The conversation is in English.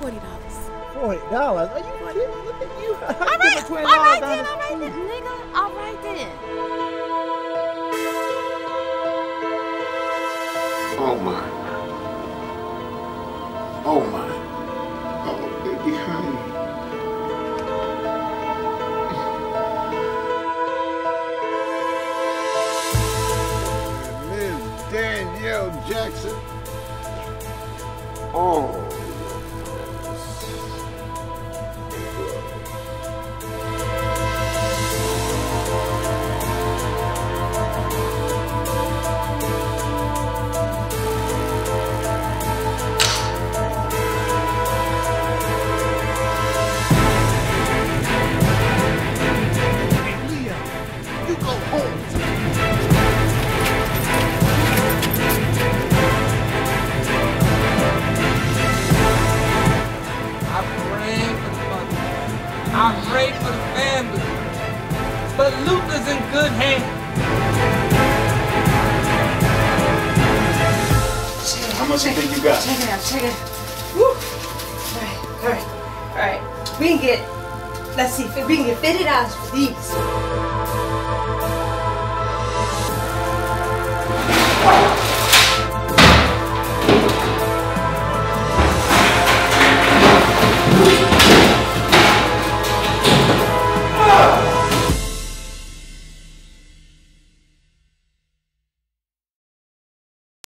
forty dollars. Forty dollars? Are you kidding? Look at you. All right, all right then, all right then, nigga. All right then. Oh my. Oh my. Oh, baby, honey. Miss Danielle Jackson. Oh. I prayed for the family. But Luther's in good hands. How much you think you got? Check it out, check it out. Woo. Alright, alright, alright. We can get, let's see, we can get fifty dollars for these.